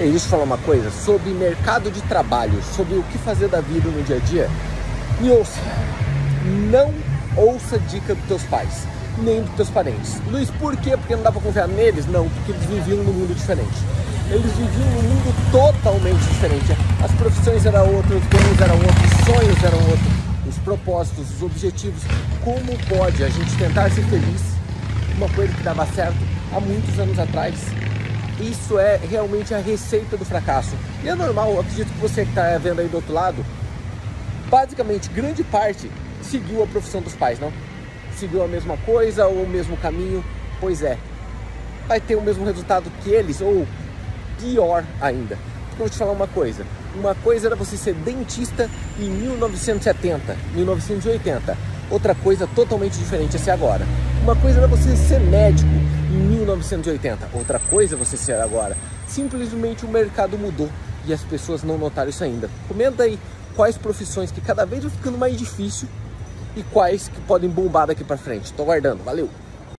E deixa eu falar uma coisa sobre mercado de trabalho, sobre o que fazer da vida no dia a dia. Me ouça, não ouça dica dos teus pais, nem dos teus parentes. Luiz, por quê? Porque não dá pra confiar neles? Não, porque eles viviam num mundo diferente. Eles viviam num mundo totalmente diferente. As profissões eram outras, os ganhos eram outros, os sonhos eram outros, os propósitos, os objetivos. Como pode a gente tentar ser feliz? Uma coisa que dava certo há muitos anos atrás isso é realmente a receita do fracasso. E é normal, acredito que você que está vendo aí do outro lado, basicamente, grande parte seguiu a profissão dos pais, não? Seguiu a mesma coisa ou o mesmo caminho? Pois é, vai ter o mesmo resultado que eles, ou pior ainda. Vou te falar uma coisa. Uma coisa era você ser dentista em 1970, 1980. Outra coisa totalmente diferente é ser agora. Uma coisa era você ser médico em 1980, outra coisa você ser agora. Simplesmente o mercado mudou e as pessoas não notaram isso ainda. Comenta aí quais profissões que cada vez vai ficando mais difícil e quais que podem bombar daqui para frente. Tô aguardando. Valeu!